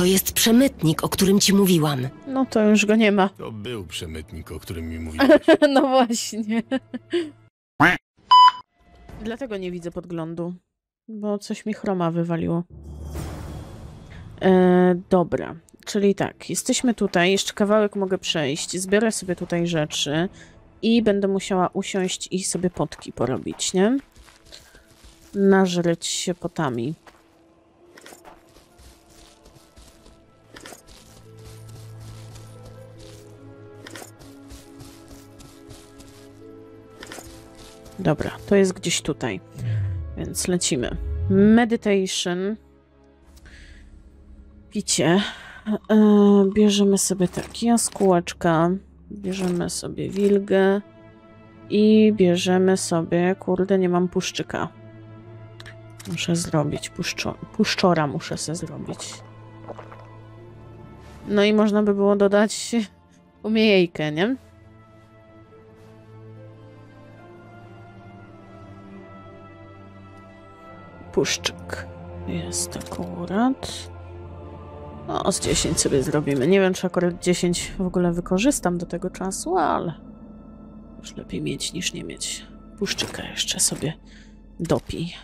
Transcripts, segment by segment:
To jest przemytnik, o którym ci mówiłam. No to już go nie ma. To był przemytnik, o którym mi mówiłeś. No właśnie. Dlatego nie widzę podglądu, bo coś mi chroma wywaliło. E, dobra, czyli tak, jesteśmy tutaj, jeszcze kawałek mogę przejść, zbiorę sobie tutaj rzeczy i będę musiała usiąść i sobie potki porobić, nie? Nażreć się potami. Dobra, to jest gdzieś tutaj. Więc lecimy. Meditation. Picie. E, bierzemy sobie tak jaskółeczka. Bierzemy sobie wilgę. I bierzemy sobie... Kurde, nie mam puszczyka. Muszę zrobić. Puszczo, puszczora muszę sobie zrobić. No i można by było dodać umiejejkę, nie? Puszczyk. Jest akurat. No, z 10 sobie zrobimy. Nie wiem, czy akurat 10 w ogóle wykorzystam do tego czasu, ale już lepiej mieć niż nie mieć. Puszczyka jeszcze sobie dopij.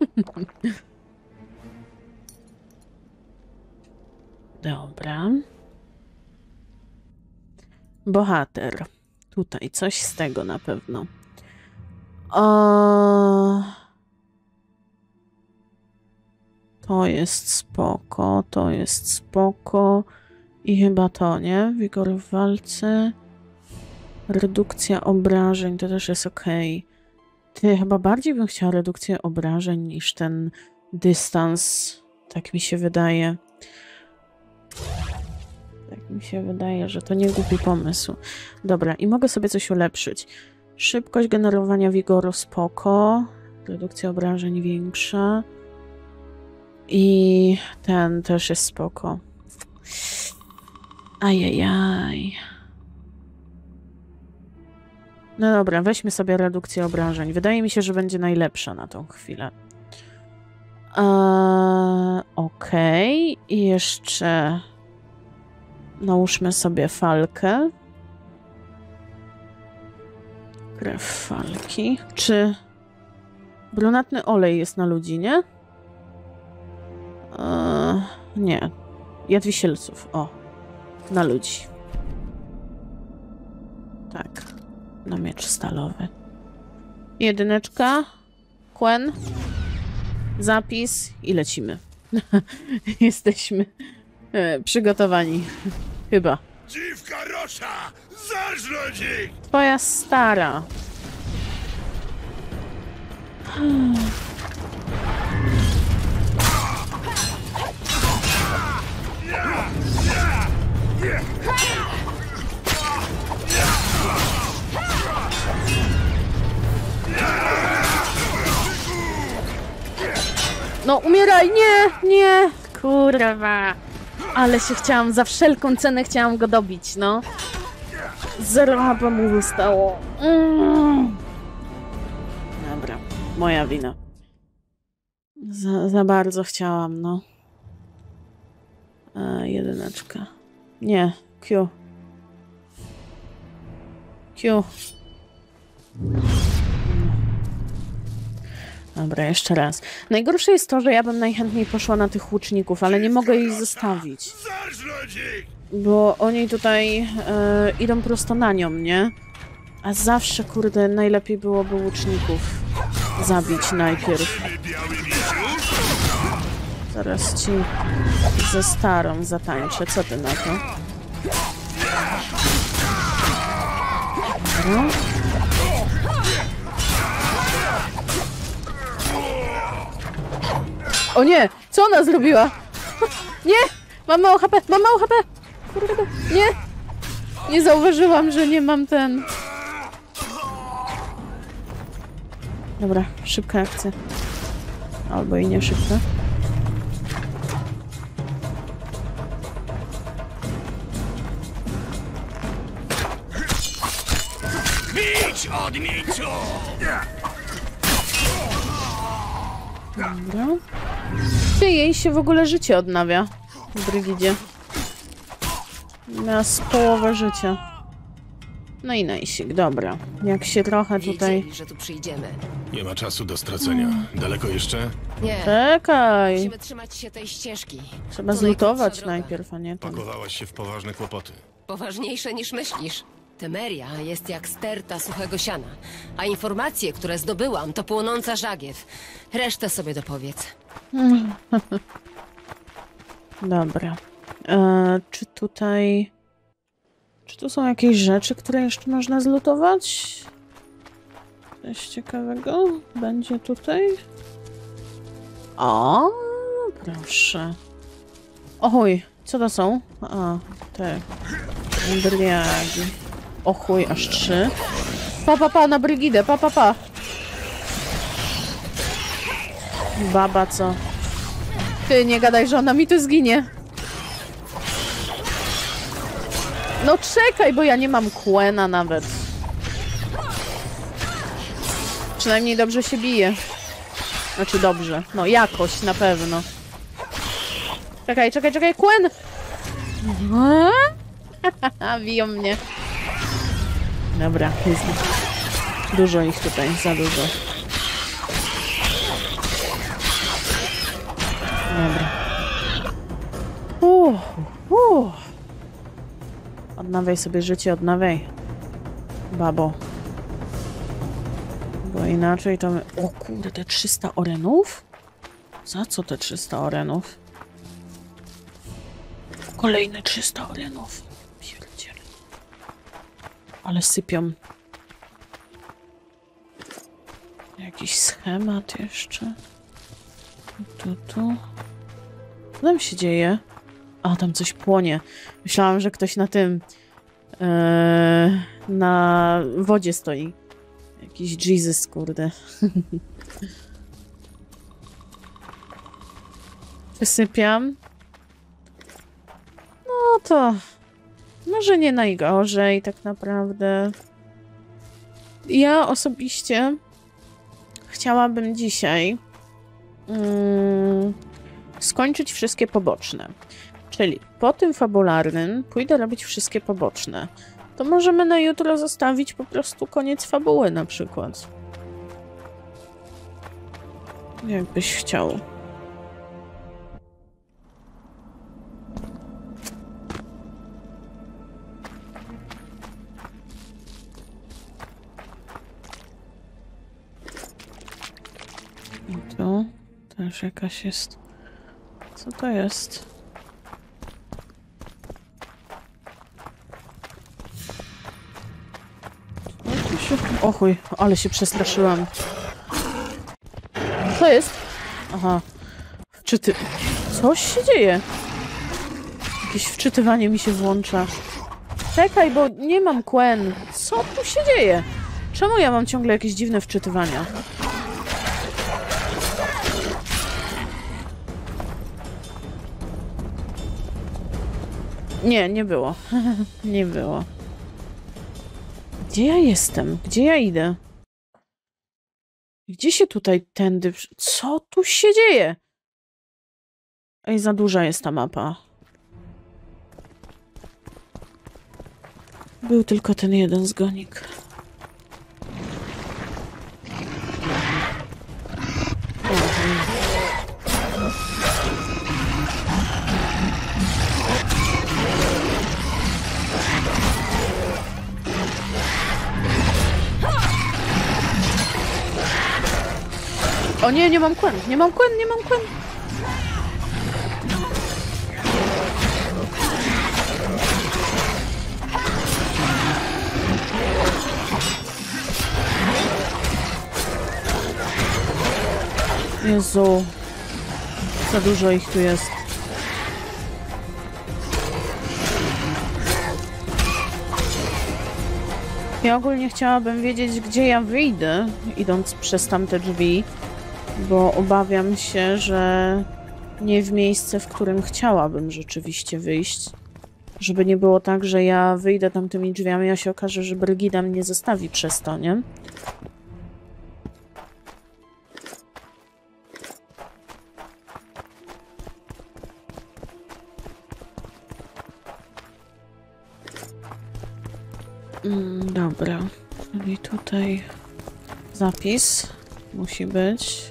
Dobra. Bohater. Tutaj coś z tego na pewno. To jest spoko, to jest spoko. I chyba to, nie? Wigor w walce. Redukcja obrażeń, to też jest ok. Ty, chyba bardziej bym chciała redukcję obrażeń niż ten dystans. Tak mi się wydaje. Tak mi się wydaje, że to nie głupi pomysł. Dobra, i mogę sobie coś ulepszyć. Szybkość generowania wigoru spoko. Redukcja obrażeń większa. I ten też jest spoko. Ajajaj. No dobra, weźmy sobie redukcję obrażeń. Wydaje mi się, że będzie najlepsza na tą chwilę. Eee, Okej. Okay. I jeszcze nałóżmy sobie falkę. Krew falki. Czy brunatny olej jest na ludzi, nie? Eee, nie. Jad wisielców. O. Na ludzi. Tak. Na miecz stalowy. Jedyneczka. Quen. Zapis i lecimy. Jesteśmy e, przygotowani. Chyba. Dziwka Rosza! Zarżnąć ich! Twoja stara. No umieraj, nie, nie. Kurwa. Ale się chciałam, za wszelką cenę chciałam go dobić, no. Zero HP mu zostało. Mm. Dobra, moja wina. Za, za bardzo chciałam, no. A, jedyneczka. Nie, Q. Q. Dobra, jeszcze raz. Najgorsze jest to, że ja bym najchętniej poszła na tych łuczników, ale nie mogę ich zostawić. Zarżnąć ich! Bo oni tutaj e, idą prosto na nią, nie? A zawsze, kurde, najlepiej byłoby łuczników zabić najpierw. Zaraz ci ze starą zatańczę. Co ty na to? Dobra. O nie! Co ona zrobiła? Nie! Mam mało HP! Mam mało HP! Kurde, nie! Nie zauważyłam, że nie mam ten... Dobra, szybka akcja. Albo i nie szybka. Bić! Dobra. Ty, jej się w ogóle życie odnawia w Brygidzie. Miała z połowę życia. No i najsik, dobra. Jak się trochę tutaj... Wiedzieli, że tu przyjdziemy. Nie ma czasu do stracenia. Daleko jeszcze? Nie, Czekaj! musimy trzymać się tej ścieżki. Trzeba To zlutować najpierw, a nie tam. Pakowałaś się w poważne kłopoty. Poważniejsze niż myślisz. Temeria jest jak sterta suchego siana, a informacje, które zdobyłam, to płonąca żagiew. Resztę sobie dopowiedz. Dobra. E, czy tutaj... Czy tu są jakieś rzeczy, które jeszcze można zlutować? Coś ciekawego będzie tutaj? O, proszę. O chuj, co to są? A, te embriagi. O chuj, aż trzy. Pa, pa, pa, na Brygidę, pa, pa, pa. Baba, co? Ty, nie gadaj, że ona mi tu zginie. No czekaj, bo ja nie mam Quena nawet. Przynajmniej dobrze się bije. Znaczy dobrze. No jakoś, na pewno. Czekaj, czekaj, czekaj, Quen! Biją mnie. Dobra, jest dużo ich tutaj, za dużo. Dobra. Uff, uff. Odnawiaj sobie życie, odnawiaj. Babo. Bo inaczej to my... O kurde, te 300 orenów? Za co te 300 orenów? Kolejne 300 orenów. Pierdziele. Ale sypią. Jakiś schemat jeszcze. Tu, tu. Co tam się dzieje? A, tam coś płonie. Myślałam, że ktoś na tym... e, na wodzie stoi. Jakiś Jesus, kurde. Wysypiam. No to... Może nie najgorzej, tak naprawdę. Ja osobiście chciałabym dzisiaj mm, skończyć wszystkie poboczne. Czyli po tym fabularnym pójdę robić wszystkie poboczne. To możemy na jutro zostawić po prostu koniec fabuły na przykład. Jakbyś chciał. I tu też jakaś jest. Co to jest? O chuj, ale się przestraszyłam. Co jest? Aha. Wczyty... Coś się dzieje. Jakieś wczytywanie mi się włącza. Czekaj, bo nie mam Quen. Co tu się dzieje? Czemu ja mam ciągle jakieś dziwne wczytywania? Nie, nie było. nie było. Gdzie ja jestem? Gdzie ja idę? Gdzie się tutaj tędy... Co tu się dzieje? Ej, za duża jest ta mapa. Był tylko ten jeden zgonik. O nie, nie mam kłen, nie mam kłen, nie mam kłen. Jezu. Za dużo ich tu jest. Ja ogólnie chciałabym wiedzieć, gdzie ja wyjdę, idąc przez tamte drzwi, bo obawiam się, że nie w miejsce, w którym chciałabym rzeczywiście wyjść. Żeby nie było tak, że ja wyjdę tam tymi drzwiami, a się okaże, że Brygida mnie zostawi przez to, nie? Mm, dobra, czyli tutaj zapis musi być.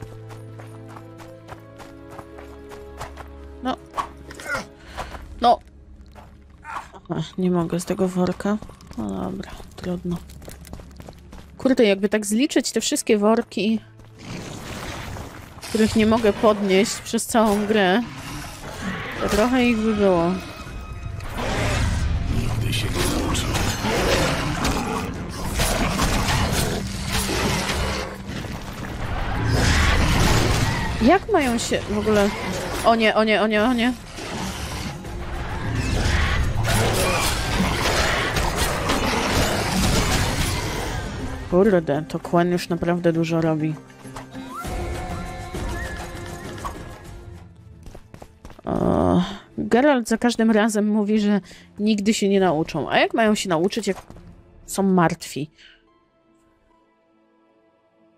No. Ach, nie mogę z tego worka. No dobra, trudno. Kurde, jakby tak zliczyć te wszystkie worki, których nie mogę podnieść przez całą grę, to trochę ich by było. Nigdy się nie nauczą. Jak mają się w ogóle... O nie, o nie, o nie, o nie. Kurde, to Quen już naprawdę dużo robi. Geralt za każdym razem mówi, że nigdy się nie nauczą. A jak mają się nauczyć, jak są martwi?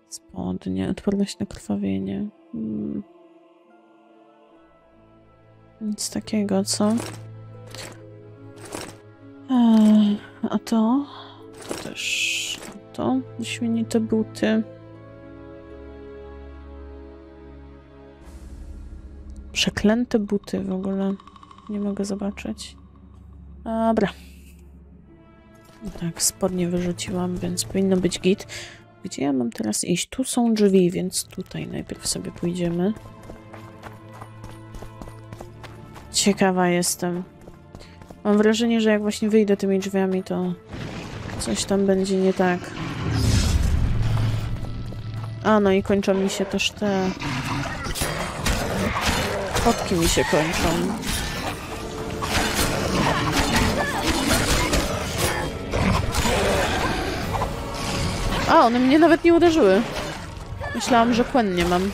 Spodnie, odporność na krwawienie. Hmm. Nic takiego, co? Eee, a to? To też to. Święnite buty. Przeklęte buty w ogóle. Nie mogę zobaczyć. Dobra. Tak, spodnie wyrzuciłam, więc powinno być git. Gdzie ja mam teraz iść? Tu są drzwi, więc tutaj najpierw sobie pójdziemy. Ciekawa jestem. Mam wrażenie, że jak właśnie wyjdę tymi drzwiami, to coś tam będzie nie tak. A, no i kończą mi się też te... Fotki mi się kończą. A, one mnie nawet nie uderzyły. Myślałam, że Quen nie mam.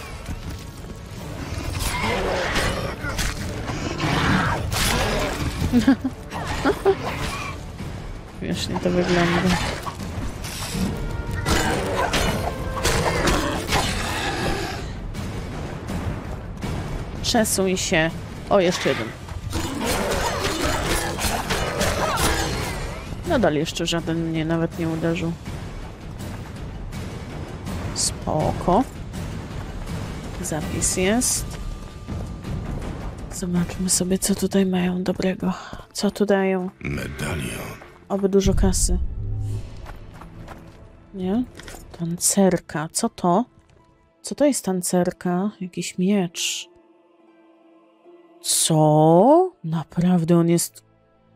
Śmiesznie to wygląda. Przesuń się. O, jeszcze jeden. Nadal jeszcze żaden mnie nawet nie uderzył. Spoko. Zapis jest. Zobaczmy sobie, co tutaj mają dobrego. Co tu dają? Medalion. Oby dużo kasy. Nie? Tancerka. Co to? Co to jest tancerka? Jakiś miecz. Co? Naprawdę on jest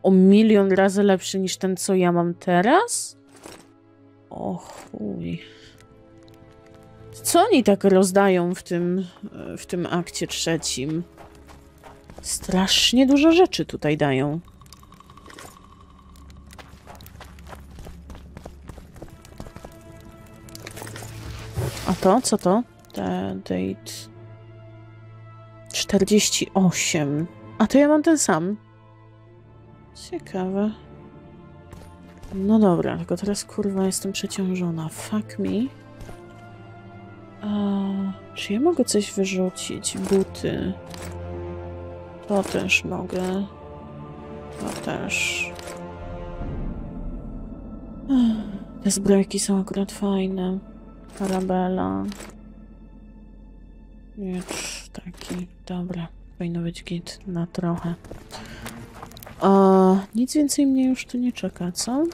o milion razy lepszy niż ten, co ja mam teraz? O chuj. Co oni tak rozdają w tym, w tym akcie trzecim? Strasznie dużo rzeczy tutaj dają. To? Co to? Te date... 48. A to ja mam ten sam. Ciekawe. No dobra, tylko teraz kurwa jestem przeciążona. Fuck me. A, czy ja mogę coś wyrzucić? Buty. To też mogę. To też. Te zbrojki są akurat fajne. Parabela. Miecz taki. Dobra. Powinno być git na trochę. A, nic więcej mnie już tu nie czeka, co?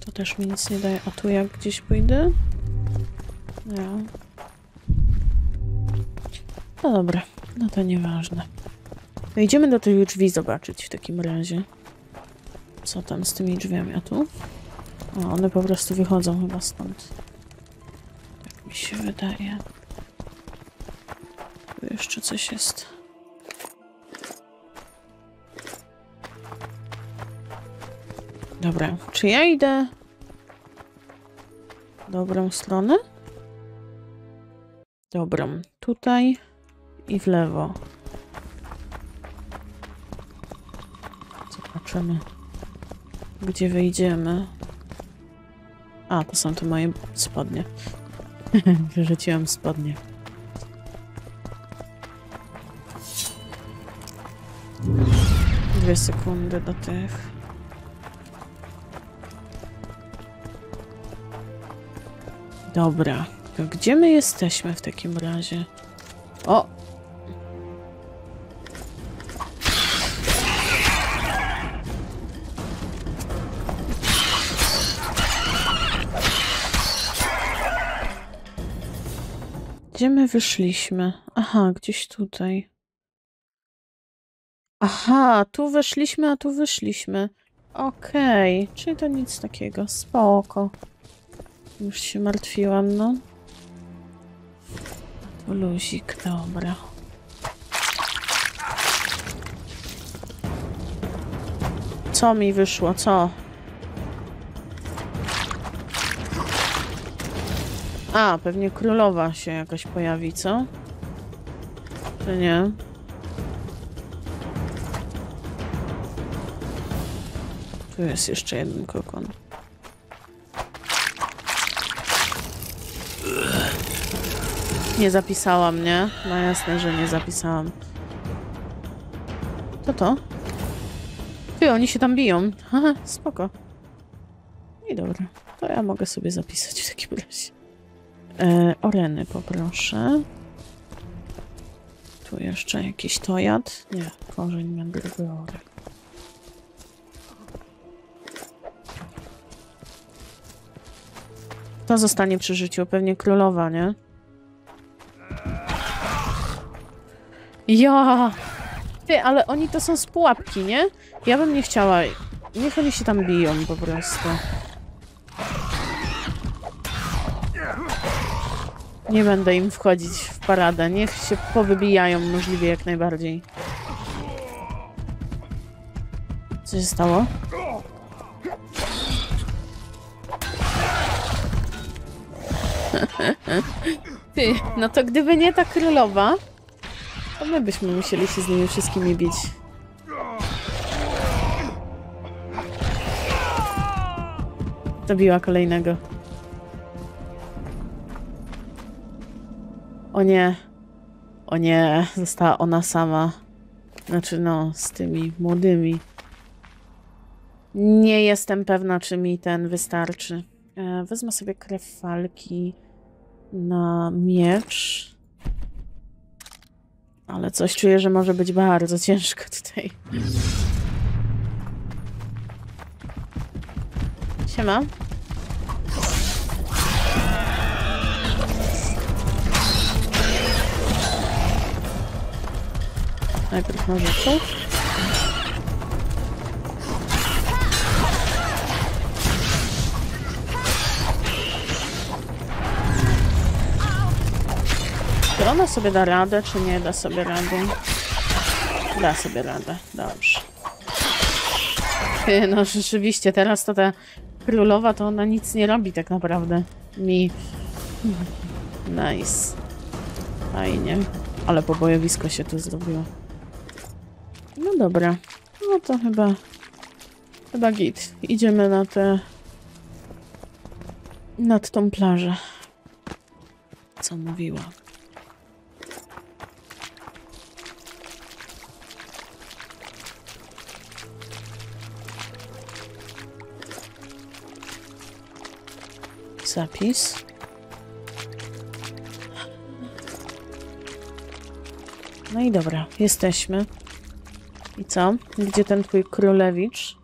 To też mi nic nie daje. A tu jak gdzieś pójdę? Nie. No dobra. No to nieważne. No idziemy do tych drzwi zobaczyć w takim razie. Co tam z tymi drzwiami? A tu? O, one po prostu wychodzą chyba stąd. Tak mi się wydaje. Tu jeszcze coś jest. Dobra, czy ja idę dobrą stronę? Dobrą. Tutaj i w lewo. Zobaczymy, gdzie wyjdziemy. A, to są te moje spodnie. Wyrzuciłam spodnie. dwie sekundy do tych. Dobra, to gdzie my jesteśmy w takim razie? O! Gdzie my wyszliśmy? Aha, gdzieś tutaj. Aha, tu weszliśmy, a tu wyszliśmy. Okej, czyli to nic takiego. Spoko. Już się martwiłam, no. To luzik, dobra. Co mi wyszło, co? A, pewnie królowa się jakaś pojawi, co? Czy nie? Tu jest jeszcze jeden kokon. Nie zapisałam, nie? No jasne, że nie zapisałam. To to? Ty, oni się tam biją. Haha, spoko. I dobra, to ja mogę sobie zapisać w takim razie. E, oreny poproszę. Tu jeszcze jakiś tojad. Nie, korzeń mandragory. To zostanie przy życiu, pewnie królowa, nie? Ja! Ty, ale oni to są z pułapki, nie? Ja bym nie chciała. Niech oni się tam biją po prostu. Nie będę im wchodzić w paradę. Niech się powybijają możliwie jak najbardziej. Co się stało? Ty, no to gdyby nie ta królowa, to my byśmy musieli się z nimi wszystkimi bić. Zabiła kolejnego. O nie. O nie, została ona sama. Znaczy, no, z tymi młodymi. Nie jestem pewna, czy mi ten wystarczy. E, wezmę sobie krew walki na miecz. Ale coś czuję, że może być bardzo ciężko tutaj. Siema. Najpierw nożyczek. Czy ona sobie da radę, czy nie da sobie rady? Da sobie radę, dobrze. No rzeczywiście, teraz to ta królowa, to ona nic nie robi tak naprawdę. Mi. Nice. Fajnie. Ale pobojowisko się tu zrobiło. Dobra. No to chyba... Chyba git. Idziemy na te... Nad tą plażę. Co mówiła. Zapis. No i dobra, jesteśmy. I co? Gdzie ten twój królewicz?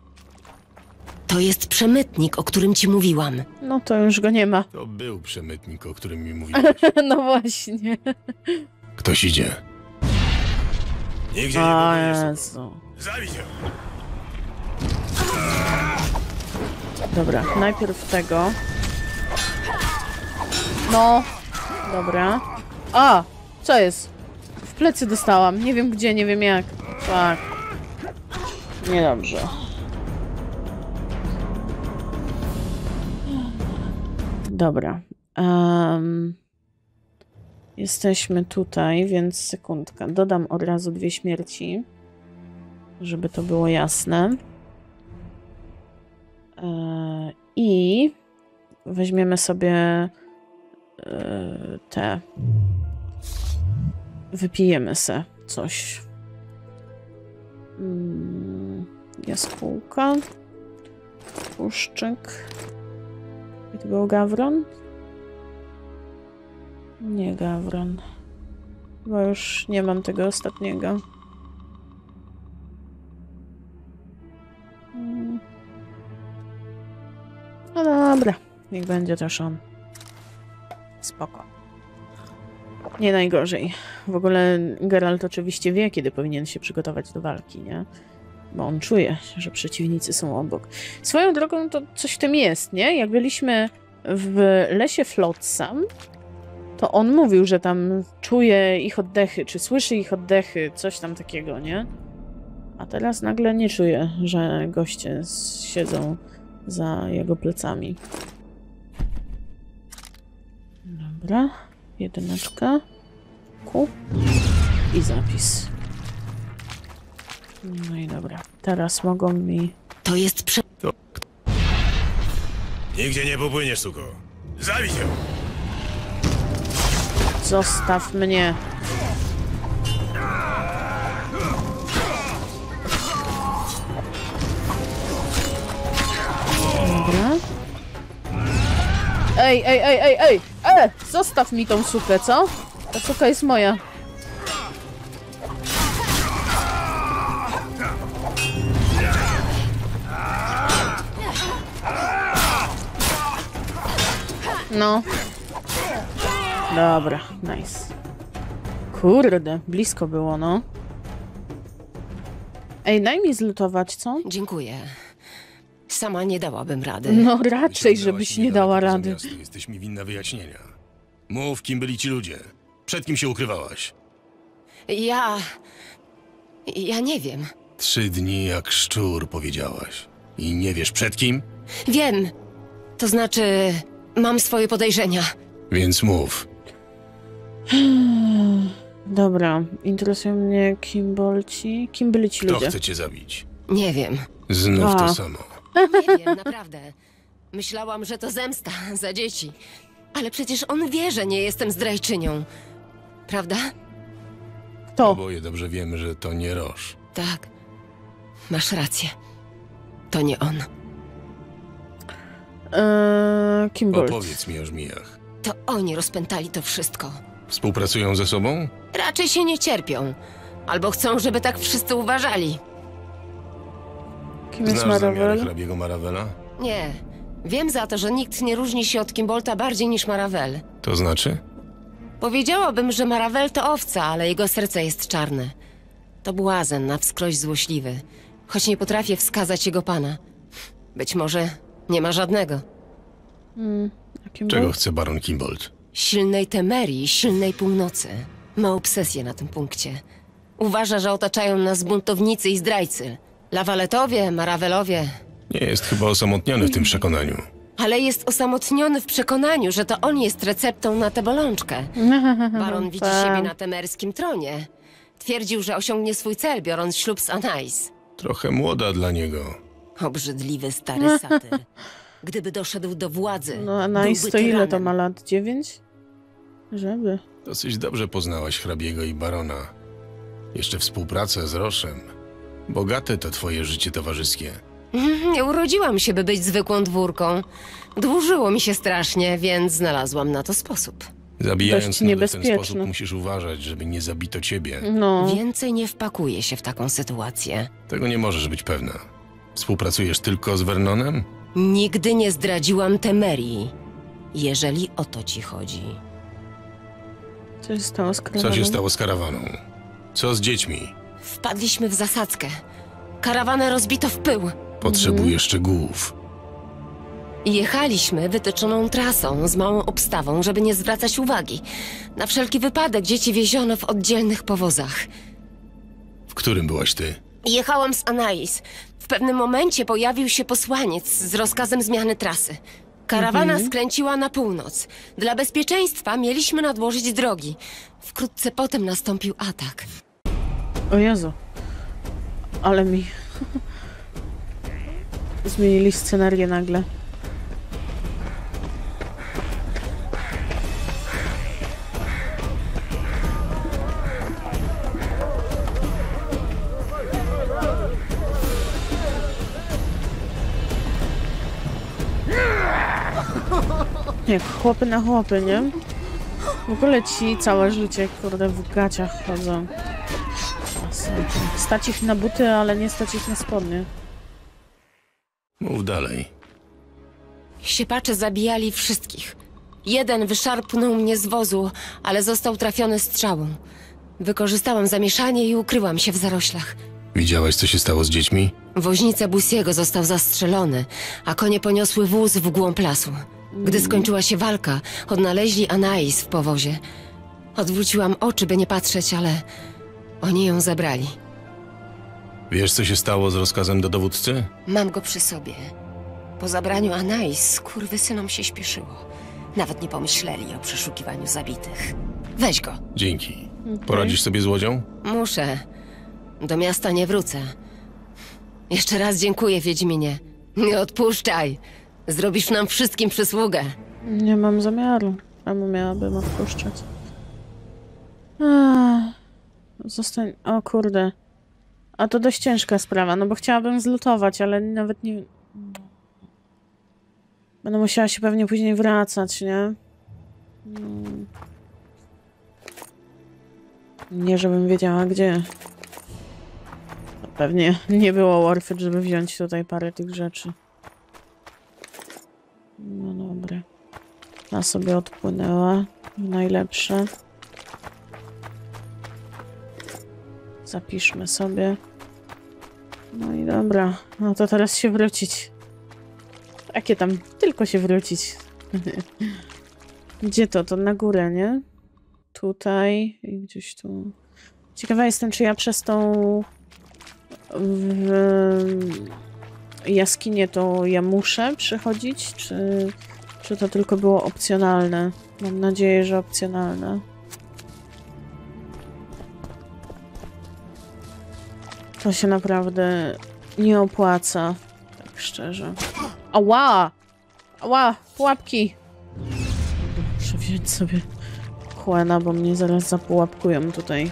To jest przemytnik, o którym ci mówiłam. No to już go nie ma. To był przemytnik, o którym mi mówiłeś. No właśnie. Ktoś idzie. Nigdzie nie powiesz. Jezu. Ją. Dobra, najpierw tego. No. Dobra. A! Co jest? W plecy dostałam. Nie wiem gdzie, nie wiem jak. Tak. Niedobrze. Dobra. Em, jesteśmy tutaj, więc sekundkę. Dodam od razu dwie śmierci, żeby to było jasne. E, I weźmiemy sobie e, te. Wypijemy se coś. Mm, jaskółka. Puszczyk. I to był gawron? Nie gawron. Bo już nie mam tego ostatniego. Mm. No dobra, niech będzie też on. Spoko. Nie najgorzej. W ogóle Geralt oczywiście wie, kiedy powinien się przygotować do walki, nie? Bo on czuje, że przeciwnicy są obok. Swoją drogą to coś w tym jest, nie? Jak byliśmy w lesie Flotsam, to on mówił, że tam czuje ich oddechy, czy słyszy ich oddechy, coś tam takiego, nie? A teraz nagle nie czuje, że goście siedzą za jego plecami. Dobra, jedyneczka, ku i zapis. No i dobra, teraz mogą mi... To jest prze... Nigdzie nie popłyniesz, suko. Zabij ją! Zostaw mnie! Ej, ej, ej, ej, ej! E! Zostaw mi tą sukę, co? Ta suka jest moja. No. Dobra, nice. Kurde, blisko było, no. Ej, daj mi zlutować, co? Dziękuję. Sama nie dałabym rady. No raczej, żebyś nie dała rady. miasto. Jesteś mi winna wyjaśnienia. Mów, kim byli ci ludzie. Przed kim się ukrywałaś? Ja... Ja nie wiem. Trzy dni jak szczur, powiedziałaś. I nie wiesz przed kim? Wiem. To znaczy... Mam swoje podejrzenia. Więc mów. Dobra, interesują mnie Kimbolci. Kim byli ci Kto ludzie? chce cię zabić? Nie wiem. Znów A. to samo. Nie wiem, naprawdę. Myślałam, że to zemsta za dzieci. Ale przecież on wie, że nie jestem zdrajczynią. Prawda? Kto? Oboje dobrze wiemy, że to nie Roż. Tak. Masz rację. To nie on. Eee, Kimbolt. Opowiedz mi o żmijach. To oni rozpętali to wszystko. Współpracują ze sobą? Raczej się nie cierpią. Albo chcą, żeby tak wszyscy uważali. Kim jest Znasz zamiary Maravel? hrabiego Maravela? Nie. Wiem za to, że nikt nie różni się od Kimbolta bardziej niż Maravel. To znaczy? Powiedziałabym, że Maravel to owca, ale jego serce jest czarne. To błazen na wskroś złośliwy, choć nie potrafię wskazać jego pana. Być może nie ma żadnego. A Kimbolt? Czego chce baron Kimbold? Silnej Temerii, silnej północy. Ma obsesję na tym punkcie. Uważa, że otaczają nas buntownicy i zdrajcy. Lawaletowie, Maravelowie. Nie jest chyba osamotniony w tym przekonaniu. Ale jest osamotniony w przekonaniu, że to on jest receptą na tę bolączkę. Baron widzi Tak. siebie na temerskim tronie. Twierdził, że osiągnie swój cel, biorąc ślub z Anais. Trochę młoda dla niego. Obrzydliwy stary satyr. Gdyby doszedł do władzy, No a Nice byłby to ile to tyranem. ma lat? Dziewięć? Żeby. Dosyć dobrze poznałaś hrabiego i barona. Jeszcze współpracę z Roszem. Bogate to twoje życie towarzyskie. Nie urodziłam się, by być zwykłą dwórką. Dłużyło mi się strasznie, więc znalazłam na to sposób. Zabijając w ten sposób musisz uważać, żeby nie zabito ciebie. No. Więcej nie wpakuję się w taką sytuację. Tego nie możesz być pewna. Współpracujesz tylko z Vernonem? Nigdy nie zdradziłam Temerii, jeżeli o to ci chodzi. Co się stało z Co się karawaną? stało z karawaną? Co z dziećmi? Wpadliśmy w zasadzkę. Karawanę rozbito w pył. Potrzebuję szczegółów. Jechaliśmy wytyczoną trasą z małą obstawą, żeby nie zwracać uwagi. Na wszelki wypadek dzieci wieziono w oddzielnych powozach. W którym byłaś ty? Jechałam z Anais. W pewnym momencie pojawił się posłaniec z rozkazem zmiany trasy. Karawana skręciła na północ. Dla bezpieczeństwa mieliśmy nadłożyć drogi. Wkrótce potem nastąpił atak. O Jezu. Ale mi... Zmienili scenarię nagle. Jak chłopy na chłopy, nie? W ogóle ci całe życie, kurde, w gaciach chodzą. Stać ich na buty, ale nie stać ich na spodnie. Mów dalej. Siepacze zabijali wszystkich. Jeden wyszarpnął mnie z wozu, ale został trafiony strzałą. Wykorzystałam zamieszanie i ukryłam się w zaroślach. Widziałaś, co się stało z dziećmi? Woźnica Busiego został zastrzelony, a konie poniosły wóz w głąb lasu. Gdy skończyła się walka, odnaleźli Anais w powozie. Odwróciłam oczy, by nie patrzeć, ale oni ją zabrali. Wiesz, co się stało z rozkazem do dowódcy? Mam go przy sobie. Po zabraniu Anais synom się śpieszyło. Nawet nie pomyśleli o przeszukiwaniu zabitych. Weź go. Dzięki. Poradzisz sobie z łodzią? Muszę. Do miasta nie wrócę. Jeszcze raz dziękuję, Wiedźminie. Nie odpuszczaj. Zrobisz nam wszystkim przysługę. Nie mam zamiaru. Czemu miałabym odpuszczać? Ach, Zostań... O kurde. A to dość ciężka sprawa, no bo chciałabym zlutować, ale nawet nie... Będę musiała się pewnie później wracać, nie? Mm. Nie, żebym wiedziała gdzie. Pewnie nie było worth it, żeby wziąć tutaj parę tych rzeczy. No dobra. Ta sobie odpłynęła. Najlepsze. Zapiszmy sobie. No i dobra. No to teraz się wrócić. Jakie tam? Tylko się wrócić. Gdzie to? To na górę, nie? Tutaj i gdzieś tu. Ciekawa jestem, czy ja przez tą w jaskinię to ja muszę przychodzić, czy, czy to tylko było opcjonalne? Mam nadzieję, że opcjonalne. To się naprawdę nie opłaca, tak szczerze. Ała! Ała! Pułapki! Muszę wziąć sobie chłena, bo mnie zaraz zapułapkują tutaj.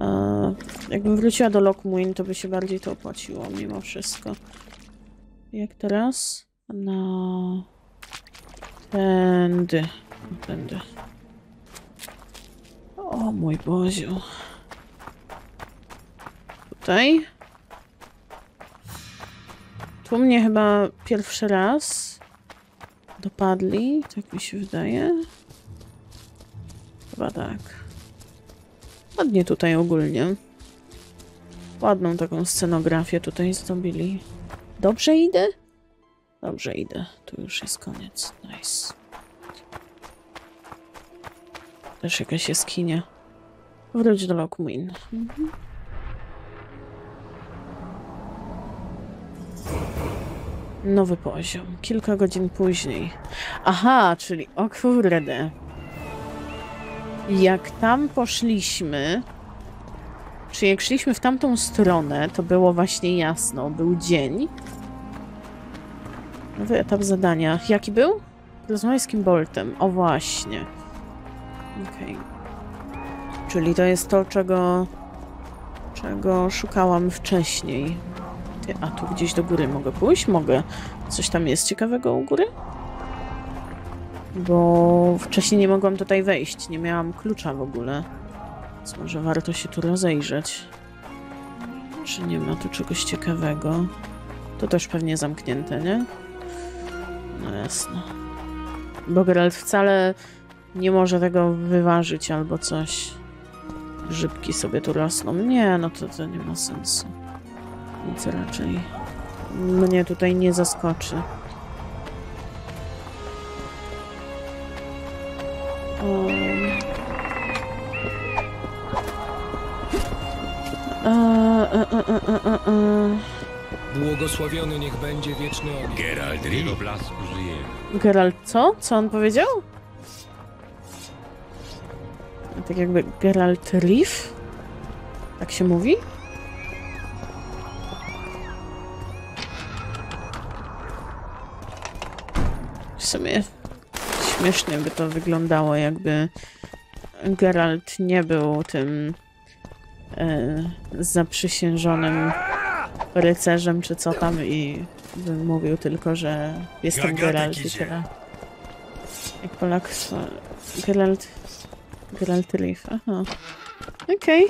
Eee, jakbym wróciła do Lockmuin, to by się bardziej to opłaciło mimo wszystko. Jak teraz? No. Tędy. Tędy. O mój Boziu. Tutaj. Tu mnie chyba pierwszy raz dopadli, tak mi się wydaje. Chyba tak. Ładnie tutaj ogólnie. Ładną taką scenografię tutaj zrobili. Dobrze idę? Dobrze idę. Tu już jest koniec. Nice. Też jakaś jaskinia. Wróć do Lockmuin. Mhm. Nowy poziom. Kilka godzin później. Aha, czyli o kurde. Jak tam poszliśmy, czy jak szliśmy w tamtą stronę, to było właśnie jasno. Był dzień. Nowy etap zadania. Jaki był? Z Boltem. O właśnie. Okej. Czyli to jest to, czego czego szukałam wcześniej. Ty, a tu gdzieś do góry mogę pójść? Mogę. Coś tam jest ciekawego u góry? Bo wcześniej nie mogłam tutaj wejść. Nie miałam klucza w ogóle. Więc może warto się tu rozejrzeć. Czy nie ma tu czegoś ciekawego? To też pewnie zamknięte, nie? No jasne. Bo Geralt wcale nie może tego wyważyć albo coś. Grzybki sobie tu rosną. Nie, no to, to nie ma sensu. Nic raczej mnie tutaj nie zaskoczy. Um. E, e, e, e, e, e. Błogosławiony niech będzie wieczny ogień. Geralt Jego blasku żyje. Geralt co? Co on powiedział? Tak jakby Geralt Riff? Tak się mówi? Sumie śmiesznie by to wyglądało, jakby Geralt nie był tym e, zaprzysiężonym rycerzem, czy co tam i bym mówił tylko, że jestem Geralt i idzie. tyle. Jak Polak... Geralt... Geralt Riff, aha. Okej.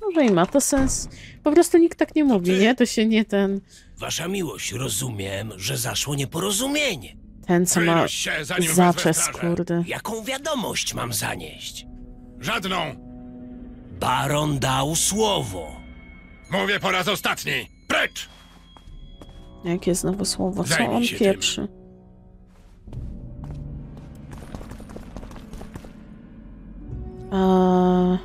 Może i ma to sens. Po prostu nikt tak nie mówi, nie? To się nie ten... Wasza miłość, rozumiem, że zaszło nieporozumienie. Ten, co ma Wynoś się, zanim wezwę zaczes, kurde. Jaką wiadomość mam zanieść? Żadną. Baron dał słowo. Mówię po raz ostatni. Precz! Jakie znowu słowo? Co Zajmij on się tym. pieprzy? A...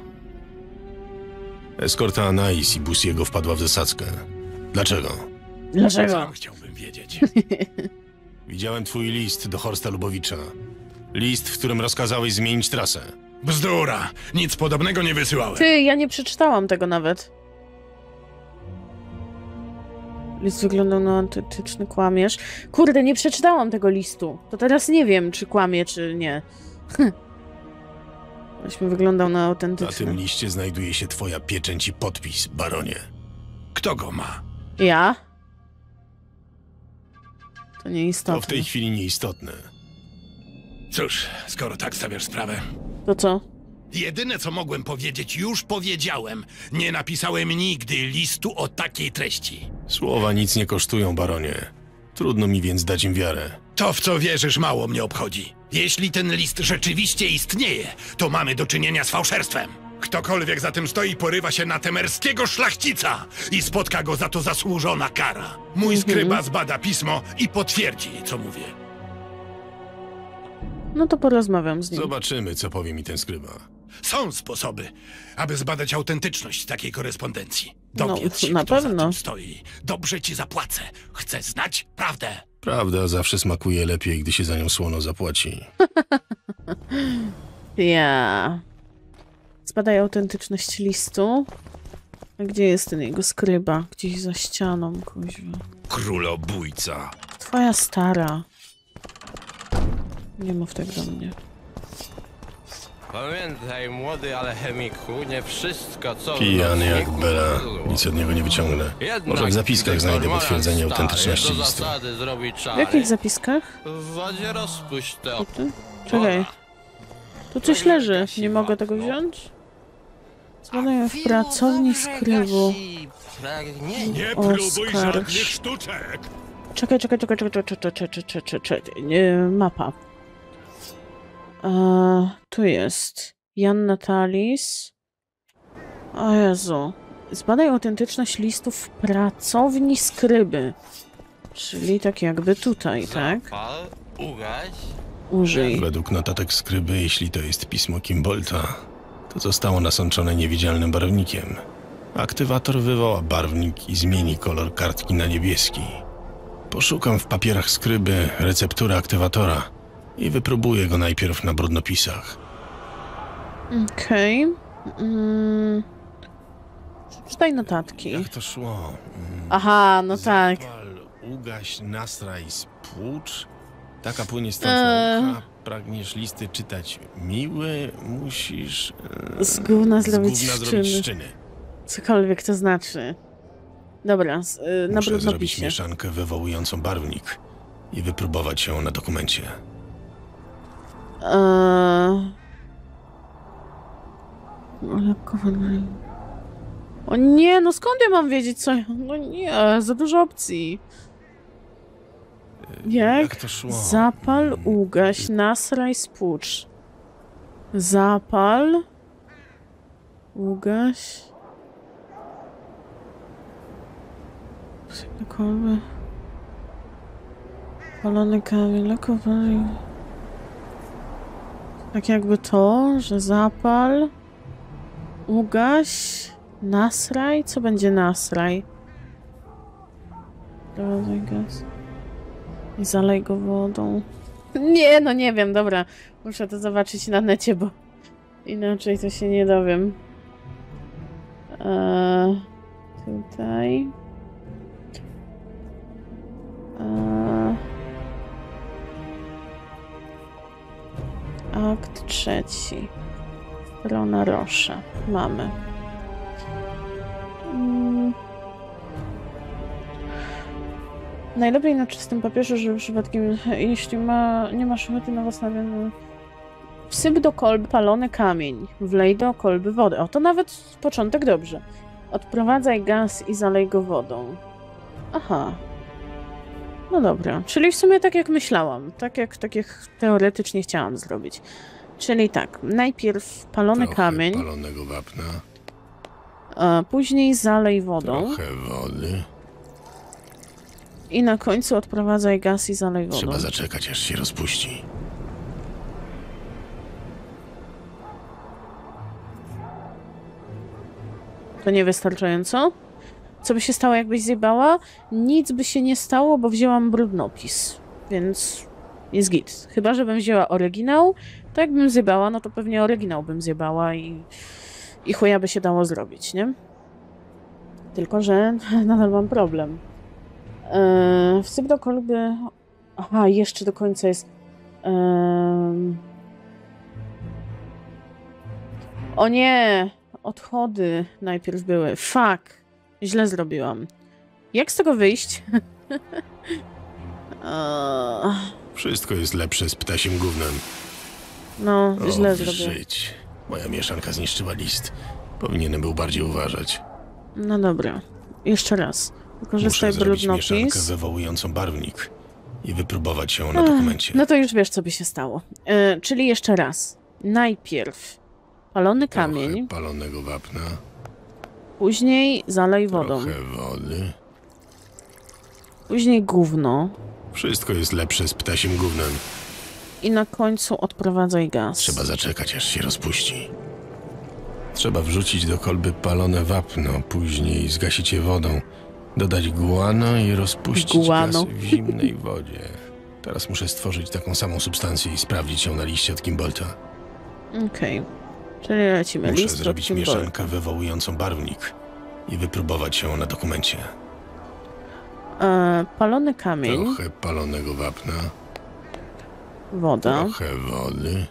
Eskorta Anais i Busiego wpadła w zasadzkę. Dlaczego? Dlaczego? Sam chciałbym wiedzieć. Widziałem twój list do Horsta Lubowicza. List, w którym rozkazałeś zmienić trasę. Bzdura. Nic podobnego nie wysyłałem. Ty, ja nie przeczytałam tego nawet. List wyglądał na autentyczny, kłamiesz. Kurde, nie przeczytałam tego listu. To teraz nie wiem, czy kłamie, czy nie. Weźmy wyglądał na Na autentyczny. tym liście znajduje się twoja pieczęć i podpis, baronie. Kto go ma? Ja? To To w tej chwili nieistotne. Cóż, skoro tak stawiasz sprawę. To co? Jedyne, co mogłem powiedzieć, już powiedziałem. Nie napisałem nigdy listu o takiej treści. Słowa nic nie kosztują, baronie. Trudno mi więc dać im wiarę. To, w co wierzysz, mało mnie obchodzi. Jeśli ten list rzeczywiście istnieje, to mamy do czynienia z fałszerstwem. Ktokolwiek za tym stoi, porywa się na temerskiego szlachcica i spotka go za to zasłużona kara. Mój skryba zbada pismo i potwierdzi, co mówię. No to porozmawiam z nim. Zobaczymy, co powie mi ten skryba. Są sposoby, aby zbadać autentyczność takiej korespondencji. No, Dowiedz się, na kto za pewno. tym stoi. Dobrze ci zapłacę. Chcę znać prawdę. Prawda zawsze smakuje lepiej, gdy się za nią słono zapłaci. Ja. Zbadaj autentyczność listu. A gdzie jest ten jego skryba? Gdzieś za ścianą, kuźwa. Królobójca. Twoja stara. Nie mów tak do mnie. Pamiętaj, młody alchemiku, nie wszystko co... Pijany jak Bela. Nic od niego nie wyciągnę. Jednak Może w zapiskach znajdę potwierdzenie autentyczności listu. W jakich zapiskach? w wodzie rozpuść tu? Czekaj. Tu coś leży. Nie mogę tego wziąć? Zbadaj w pracowni skrybu. Nie próbuj żadnych sztuczek. Czekaj, czekaj, czekaj, czekaj, czekaj, czekaj, czekaj, czekaj, czekaj. Nie, mapa. E, tu jest. Jan Natalis. O Jezu. Zbadaj autentyczność listów w pracowni skryby. Czyli tak jakby tutaj, tak? Użyj. Według notatek skryby, jeśli to jest pismo Kimbolta, to zostało nasączone niewidzialnym barwnikiem. Aktywator wywoła barwnik i zmieni kolor kartki na niebieski. Poszukam w papierach skryby receptury aktywatora i wypróbuję go najpierw na brudnopisach. Okej. Mm. Przeczytaj notatki. Jak to szło? Mm, Aha, no tak. Zapal, ugaś, nastraj, spłucz. Taka płynie stąd Eee. Pragniesz listy czytać miły, musisz... e, Z gówna z zrobić gówna szczyny. zrobić szczyny. Cokolwiek to znaczy. Dobra, z, y, na Muszę zrobić mieszankę wywołującą barwnik i wypróbować ją na dokumencie. Eee... O nie, no skąd ja mam wiedzieć co... No nie, za dużo opcji. Jak? to szło? Zapal, ugaś, nasraj, spłucz. Zapal... Ugaś... Sypnę kolby... Palony kamień, lekko pali... Tak jakby to, że zapal... Ugaś... Nasraj? Co będzie nasraj? Dodaj gaz. I zalej go wodą. Nie, no nie wiem, dobra. Muszę to zobaczyć na necie, bo inaczej to się nie dowiem. Eee, tutaj. Eee, akt trzeci. Strona Rosza. Mamy. Najlepiej na czystym papierze, żeby przypadkiem, jeśli ma, nie masz ochoty na własne... Wsyp do kolby palony kamień. Wlej do kolby wodę. O, to nawet początek dobrze. Odprowadzaj gaz i zalej go wodą. Aha. No dobra. Czyli w sumie tak jak myślałam. Tak jak, tak jak teoretycznie chciałam zrobić. Czyli tak. Najpierw palony Trochę kamień, palonego wapna, a później zalej wodą trochę wody. I na końcu odprowadzaj gaz i zalej wodą. Trzeba zaczekać, aż się rozpuści. To niewystarczająco? Co by się stało, jakbyś zjebała? Nic by się nie stało, bo wzięłam brudnopis. Więc jest git. Chyba, żebym wzięła oryginał, to jakbym zjebała, no to pewnie oryginał bym zjebała i, i chuja by się dało zrobić, nie? Tylko, że nadal mam problem. Eee, wsyp do kolby... Aha, jeszcze do końca jest... Eee... O nie! Odchody najpierw były. Fuck. Źle zrobiłam. Jak z tego wyjść? Eee, Wszystko jest lepsze z ptasiem gównem. no, O, źle zrobiłem. żyć. Moja mieszanka zniszczyła list. Powinienem był bardziej uważać. No dobra. Jeszcze raz. Wykorzystaj Muszę mieszankę brudnopis. wywołującą barwnik i wypróbować ją na dokumencie. No to już wiesz, co by się stało. E, czyli jeszcze raz. Najpierw palony kamień, Trochę palonego wapna, później zalej wodą, trochę wody. później gówno Wszystko jest lepsze z ptasiem gównem. i na końcu odprowadzaj gaz. Trzeba zaczekać, aż się rozpuści. Trzeba wrzucić do kolby palone wapno, później zgasić je wodą, dodać guano i rozpuścić Guano. w zimnej wodzie. Teraz muszę stworzyć taką samą substancję i sprawdzić ją na liście od Kimbolta. Okej. Czyli lecimy. Muszę List zrobić mieszankę wywołującą barwnik i wypróbować ją na dokumencie. E, palony kamień, Trochę palonego wapna, woda, trochę wody.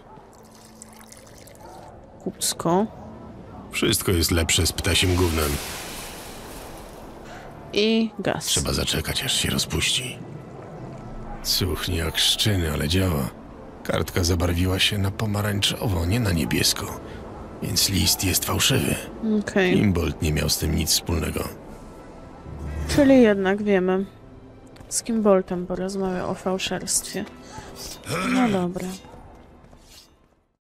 kupsko Wszystko jest lepsze z ptasiem gównem. I gaz. Trzeba zaczekać, aż się rozpuści. Cuchnie jak szczyny, ale działa. Kartka zabarwiła się na pomarańczowo, nie na niebiesko. Więc list jest fałszywy. Okej. Imbold nie miał z tym nic wspólnego. Czyli jednak wiemy. Z kim Boltem porozmawiał o fałszerstwie. No dobra.